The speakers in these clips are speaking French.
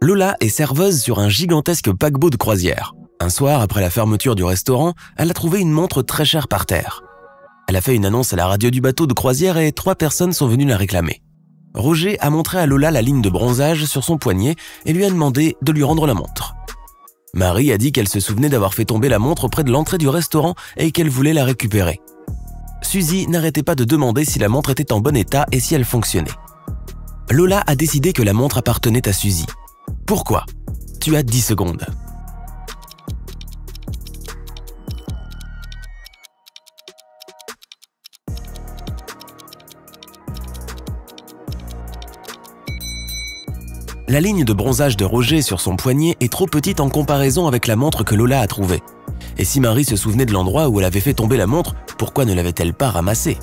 Lola est serveuse sur un gigantesque paquebot de croisière. Un soir, après la fermeture du restaurant, elle a trouvé une montre très chère par terre. Elle a fait une annonce à la radio du bateau de croisière et trois personnes sont venues la réclamer. Roger a montré à Lola la ligne de bronzage sur son poignet et lui a demandé de lui rendre la montre. Marie a dit qu'elle se souvenait d'avoir fait tomber la montre près de l'entrée du restaurant et qu'elle voulait la récupérer. Suzy n'arrêtait pas de demander si la montre était en bon état et si elle fonctionnait. Lola a décidé que la montre appartenait à Suzy. Pourquoi Tu as 10 secondes. La ligne de bronzage de Roger sur son poignet est trop petite en comparaison avec la montre que Lola a trouvée. Et si Marie se souvenait de l'endroit où elle avait fait tomber la montre, pourquoi ne l'avait-elle pas ramassée?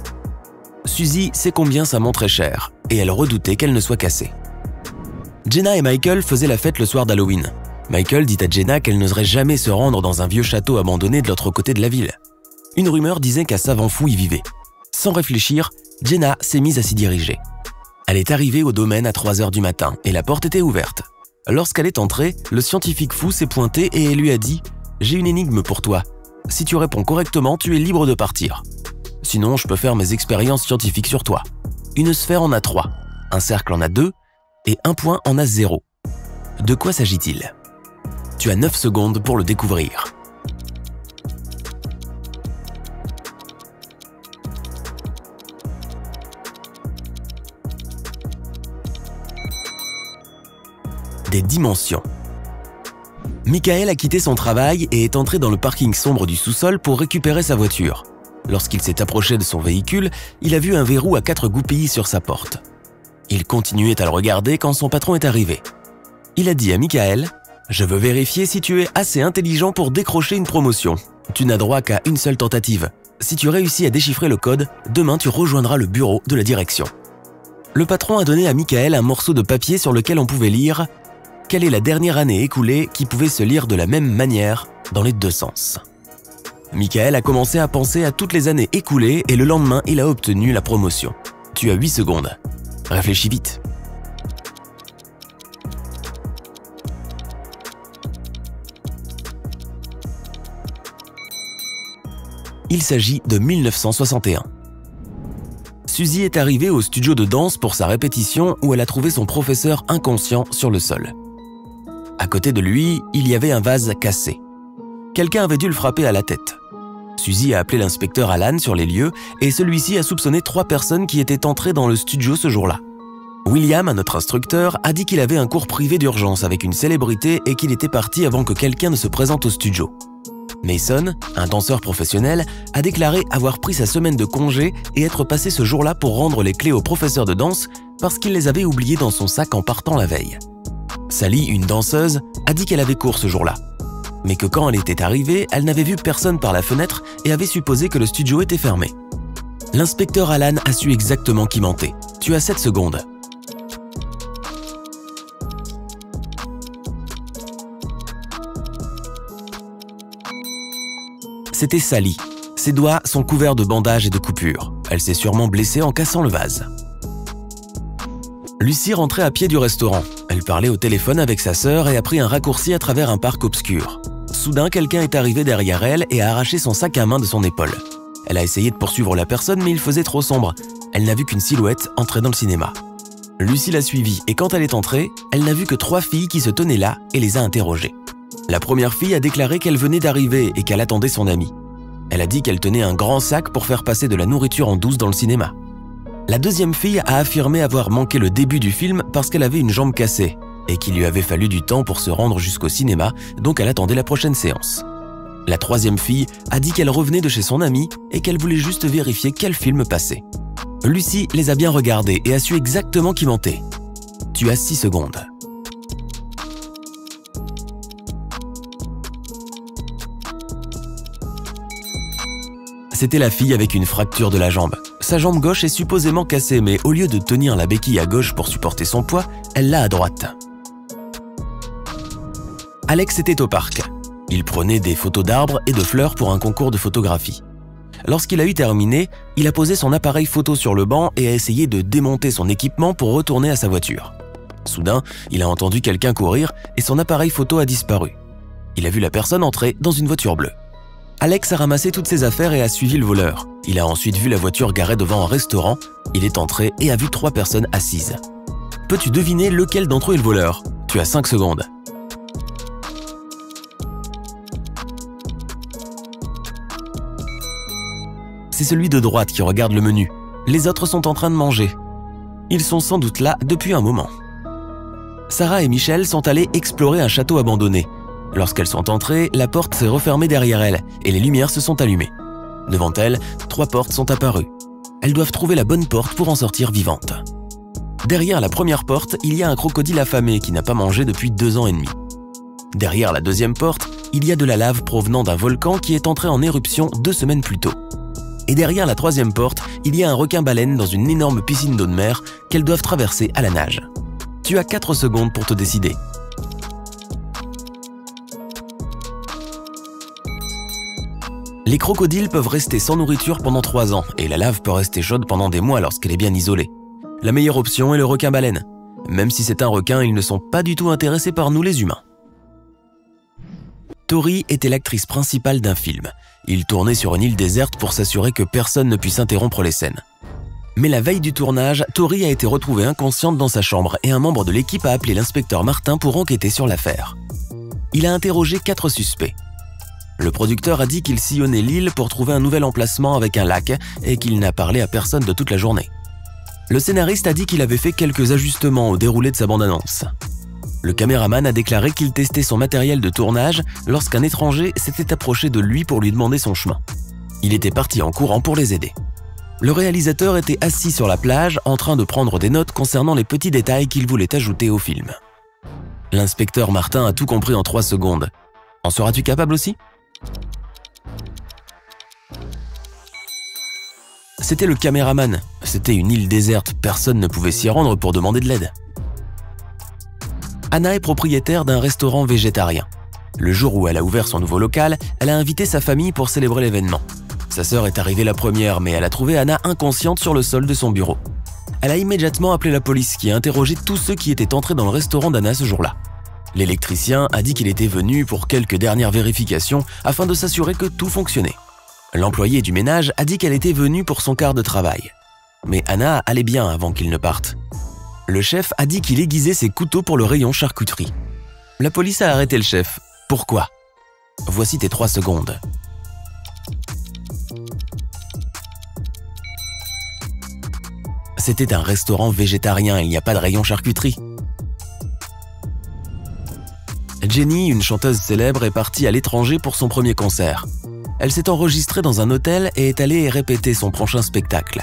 Suzy sait combien sa montre est chère, et elle redoutait qu'elle ne soit cassée. Jenna et Michael faisaient la fête le soir d'Halloween. Michael dit à Jenna qu'elle n'oserait jamais se rendre dans un vieux château abandonné de l'autre côté de la ville. Une rumeur disait qu'un savant fou y vivait. Sans réfléchir, Jenna s'est mise à s'y diriger. Elle est arrivée au domaine à 3 heures du matin et la porte était ouverte. Lorsqu'elle est entrée, le scientifique fou s'est pointé et lui a dit J'ai une énigme pour toi. Si tu réponds correctement, tu es libre de partir. Sinon, je peux faire mes expériences scientifiques sur toi. Une sphère en a 3, un cercle en a 2 et un point en a 0. De quoi s'agit-il? Tu as 9 secondes pour le découvrir. des dimensions. Michael a quitté son travail et est entré dans le parking sombre du sous-sol pour récupérer sa voiture. Lorsqu'il s'est approché de son véhicule, il a vu un verrou à quatre goupilles sur sa porte. Il continuait à le regarder quand son patron est arrivé. Il a dit à Michael Je veux vérifier si tu es assez intelligent pour décrocher une promotion. Tu n'as droit qu'à une seule tentative. Si tu réussis à déchiffrer le code, demain tu rejoindras le bureau de la direction. Le patron a donné à Michael un morceau de papier sur lequel on pouvait lire quelle est la dernière année écoulée qui pouvait se lire de la même manière dans les deux sens? Michael a commencé à penser à toutes les années écoulées et le lendemain, il a obtenu la promotion. Tu as 8 secondes. Réfléchis vite. Il s'agit de 1961. Suzy est arrivée au studio de danse pour sa répétition où elle a trouvé son professeur inconscient sur le sol. À côté de lui, il y avait un vase cassé. Quelqu'un avait dû le frapper à la tête. Suzy a appelé l'inspecteur Alan sur les lieux et celui-ci a soupçonné trois personnes qui étaient entrées dans le studio ce jour-là. William, notre instructeur, a dit qu'il avait un cours privé d'urgence avec une célébrité et qu'il était parti avant que quelqu'un ne se présente au studio. Mason, un danseur professionnel, a déclaré avoir pris sa semaine de congé et être passé ce jour-là pour rendre les clés au professeur de danse parce qu'il les avait oubliées dans son sac en partant la veille. Sally, une danseuse, a dit qu'elle avait cours ce jour-là. Mais que quand elle était arrivée, elle n'avait vu personne par la fenêtre et avait supposé que le studio était fermé. L'inspecteur Alan a su exactement qui mentait. Tu as 7 secondes. C'était Sally. Ses doigts sont couverts de bandages et de coupures. Elle s'est sûrement blessée en cassant le vase. Lucie rentrait à pied du restaurant. Elle parlait au téléphone avec sa sœur et a pris un raccourci à travers un parc obscur. Soudain, quelqu'un est arrivé derrière elle et a arraché son sac à main de son épaule. Elle a essayé de poursuivre la personne, mais il faisait trop sombre. Elle n'a vu qu'une silhouette entrer dans le cinéma. Lucie l'a suivie et quand elle est entrée, elle n'a vu que trois filles qui se tenaient là et les a interrogées. La première fille a déclaré qu'elle venait d'arriver et qu'elle attendait son ami. Elle a dit qu'elle tenait un grand sac pour faire passer de la nourriture en douce dans le cinéma. La deuxième fille a affirmé avoir manqué le début du film parce qu'elle avait une jambe cassée et qu'il lui avait fallu du temps pour se rendre jusqu'au cinéma, donc elle attendait la prochaine séance. La troisième fille a dit qu'elle revenait de chez son amie et qu'elle voulait juste vérifier quel film passait. Lucie les a bien regardés et a su exactement qui mentait. Tu as 6 secondes. C'était la fille avec une fracture de la jambe. Sa jambe gauche est supposément cassée, mais au lieu de tenir la béquille à gauche pour supporter son poids, elle l'a à droite. Alex était au parc. Il prenait des photos d'arbres et de fleurs pour un concours de photographie. Lorsqu'il a eu terminé, il a posé son appareil photo sur le banc et a essayé de démonter son équipement pour retourner à sa voiture. Soudain, il a entendu quelqu'un courir et son appareil photo a disparu. Il a vu la personne entrer dans une voiture bleue. Alex a ramassé toutes ses affaires et a suivi le voleur. Il a ensuite vu la voiture garée devant un restaurant. Il est entré et a vu trois personnes assises. Peux-tu deviner lequel d'entre eux est le voleur? Tu as 5 secondes. C'est celui de droite qui regarde le menu. Les autres sont en train de manger. Ils sont sans doute là depuis un moment. Sarah et Michel sont allés explorer un château abandonné. Lorsqu'elles sont entrées, la porte s'est refermée derrière elles et les lumières se sont allumées. Devant elles, trois portes sont apparues. Elles doivent trouver la bonne porte pour en sortir vivantes. Derrière la première porte, il y a un crocodile affamé qui n'a pas mangé depuis deux ans et demi. Derrière la deuxième porte, il y a de la lave provenant d'un volcan qui est entré en éruption deux semaines plus tôt. Et derrière la troisième porte, il y a un requin-baleine dans une énorme piscine d'eau de mer qu'elles doivent traverser à la nage. Tu as 4 secondes pour te décider. Les crocodiles peuvent rester sans nourriture pendant 3 ans et la lave peut rester chaude pendant des mois lorsqu'elle est bien isolée. La meilleure option est le requin-baleine. Même si c'est un requin, ils ne sont pas du tout intéressés par nous les humains. Tori était l'actrice principale d'un film. Il tournait sur une île déserte pour s'assurer que personne ne puisse interrompre les scènes. Mais la veille du tournage, Tori a été retrouvée inconsciente dans sa chambre et un membre de l'équipe a appelé l'inspecteur Martin pour enquêter sur l'affaire. Il a interrogé quatre suspects. Le producteur a dit qu'il sillonnait l'île pour trouver un nouvel emplacement avec un lac et qu'il n'a parlé à personne de toute la journée. Le scénariste a dit qu'il avait fait quelques ajustements au déroulé de sa bande-annonce. Le caméraman a déclaré qu'il testait son matériel de tournage lorsqu'un étranger s'était approché de lui pour lui demander son chemin. Il était parti en courant pour les aider. Le réalisateur était assis sur la plage en train de prendre des notes concernant les petits détails qu'il voulait ajouter au film. L'inspecteur Martin a tout compris en trois secondes. En seras-tu capable aussi? C'était le caméraman. C'était une île déserte, personne ne pouvait s'y rendre pour demander de l'aide. Anna est propriétaire d'un restaurant végétarien. Le jour où elle a ouvert son nouveau local, elle a invité sa famille pour célébrer l'événement. Sa sœur est arrivée la première, mais elle a trouvé Anna inconsciente sur le sol de son bureau. Elle a immédiatement appelé la police qui a interrogé tous ceux qui étaient entrés dans le restaurant d'Anna ce jour-là. L'électricien a dit qu'il était venu pour quelques dernières vérifications afin de s'assurer que tout fonctionnait. L'employé du ménage a dit qu'elle était venue pour son quart de travail. Mais Anna allait bien avant qu'il ne parte. Le chef a dit qu'il aiguisait ses couteaux pour le rayon charcuterie. La police a arrêté le chef. Pourquoi? Voici tes trois secondes. C'était un restaurant végétarien, il n'y a pas de rayon charcuterie. Jenny, une chanteuse célèbre, est partie à l'étranger pour son premier concert. Elle s'est enregistrée dans un hôtel et est allée répéter son prochain spectacle.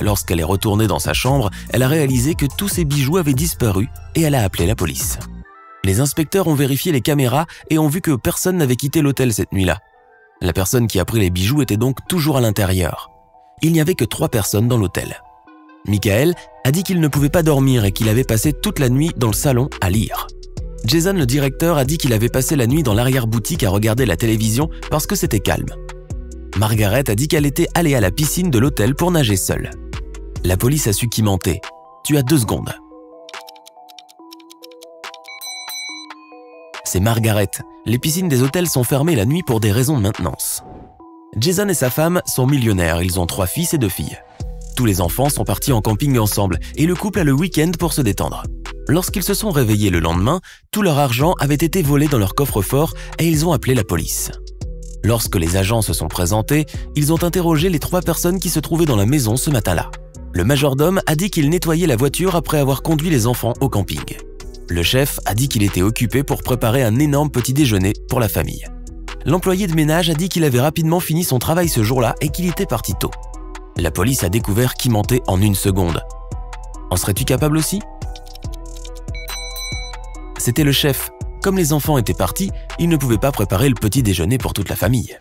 Lorsqu'elle est retournée dans sa chambre, elle a réalisé que tous ses bijoux avaient disparu et elle a appelé la police. Les inspecteurs ont vérifié les caméras et ont vu que personne n'avait quitté l'hôtel cette nuit-là. La personne qui a pris les bijoux était donc toujours à l'intérieur. Il n'y avait que trois personnes dans l'hôtel. Michael a dit qu'il ne pouvait pas dormir et qu'il avait passé toute la nuit dans le salon à lire. Jason, le directeur, a dit qu'il avait passé la nuit dans l'arrière-boutique à regarder la télévision parce que c'était calme. Margaret a dit qu'elle était allée à la piscine de l'hôtel pour nager seule. La police a su qui mentait. Tu as deux secondes. C'est Margaret. Les piscines des hôtels sont fermées la nuit pour des raisons de maintenance. Jason et sa femme sont millionnaires, ils ont trois fils et deux filles. Tous les enfants sont partis en camping ensemble et le couple a le week-end pour se détendre. Lorsqu'ils se sont réveillés le lendemain, tout leur argent avait été volé dans leur coffre-fort et ils ont appelé la police. Lorsque les agents se sont présentés, ils ont interrogé les trois personnes qui se trouvaient dans la maison ce matin-là. Le majordome a dit qu'il nettoyait la voiture après avoir conduit les enfants au camping. Le chef a dit qu'il était occupé pour préparer un énorme petit déjeuner pour la famille. L'employé de ménage a dit qu'il avait rapidement fini son travail ce jour-là et qu'il était parti tôt. La police a découvert qui mentait en une seconde. En serais-tu capable aussi? C'était le chef. Comme les enfants étaient partis, il ne pouvait pas préparer le petit déjeuner pour toute la famille.